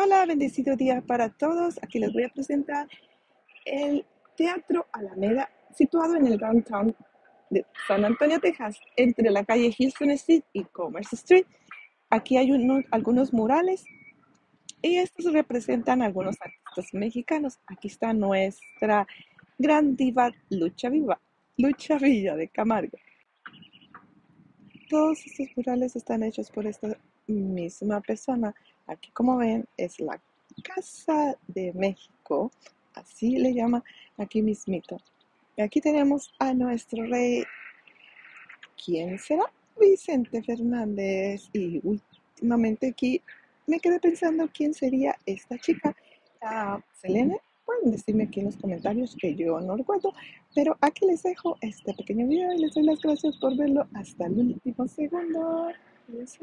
Hola, bendecido día para todos. Aquí les voy a presentar el Teatro Alameda, situado en el downtown de San Antonio, Texas, entre la calle Houston Street y Commerce Street. Aquí hay unos, algunos murales y estos representan algunos artistas mexicanos. Aquí está nuestra gran diva Lucha Viva, Lucha Villa de Camargo. Todos estos murales están hechos por esta misma persona. Aquí como ven es la Casa de México, así le llama aquí mismito. Aquí tenemos a nuestro rey. ¿Quién será? Vicente Fernández. Y últimamente aquí me quedé pensando quién sería esta chica. Uh, Selene, pueden decirme aquí en los comentarios que yo no recuerdo. Pero aquí les dejo este pequeño video y les doy las gracias por verlo hasta el último segundo. Les.